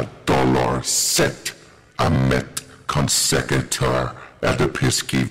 a dollar set I met consecutor at the Pisky